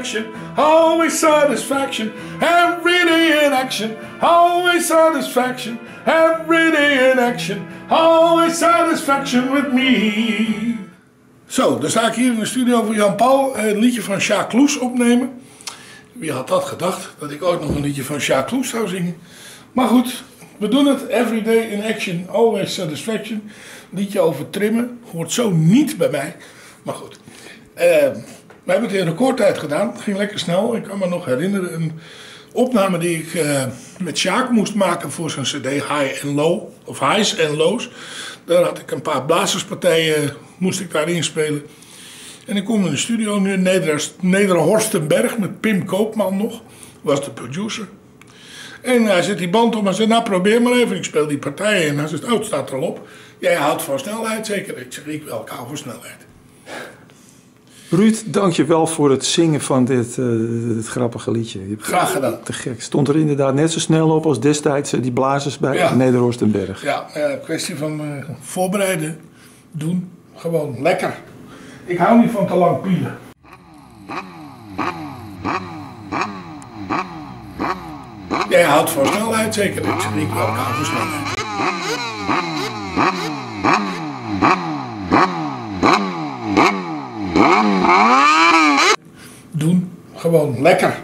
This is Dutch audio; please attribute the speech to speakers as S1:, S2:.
S1: action, always satisfaction. Every day in action, always satisfaction. Every day in action, always satisfaction with me. Zo, dan sta ik hier in de studio voor Jan Paul een liedje van Sjaak Kloes opnemen. Wie had dat gedacht, dat ik ook nog een liedje van Sjaak Kloes zou zingen. Maar goed, we doen het. Every day in action, always satisfaction. Liedje over trimmen, hoort zo niet bij mij. Maar goed, eh, we hebben het in recordtijd gedaan. Het ging lekker snel. Ik kan me nog herinneren een opname die ik eh, met Sjaak moest maken voor zijn cd High and Low. Of Highs en Lows. Daar had ik een paar blazerspartijen, moest ik daarin spelen. En ik kom in de studio nu in Neder Nederhorstenberg met Pim Koopman nog. Was de producer. En hij zet die band op en zegt, nou probeer maar even. Ik speel die partijen en hij zegt, oh het staat er al op. Jij houdt van snelheid zeker? Ik zeg, ik wel, ik hou van snelheid.
S2: Ruud, dank je wel voor het zingen van dit, eh, dit grappige liedje.
S1: Graag gedaan.
S2: Te gek. Stond er inderdaad net zo snel op als destijds eh, die blazers bij
S1: Ja.
S2: Nederhorstenberg.
S1: Ja, eh, kwestie van voorbereiden, doen, gewoon lekker. Ik hou niet van te lang pielen. Jij houdt van snelheid zeker? Ik zeg, ik wel, ik hou van snelheid. Doen, gewoon lekker.